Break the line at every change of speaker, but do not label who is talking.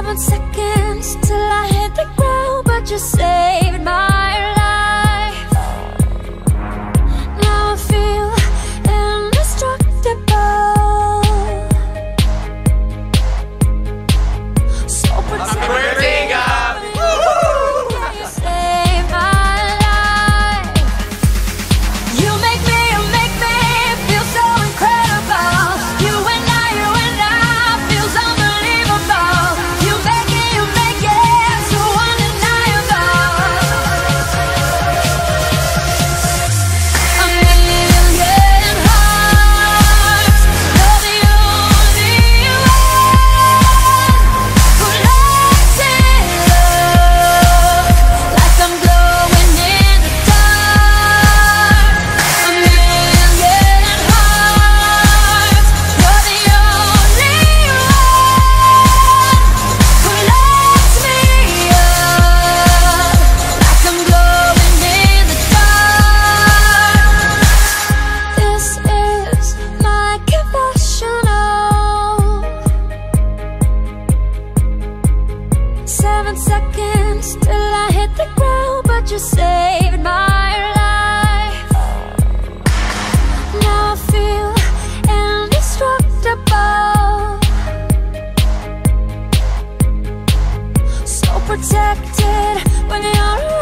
seven seconds till I hit the ground, but you saved my life. seven seconds till I hit the ground But you saved my life. Now I feel indestructible So protected when you're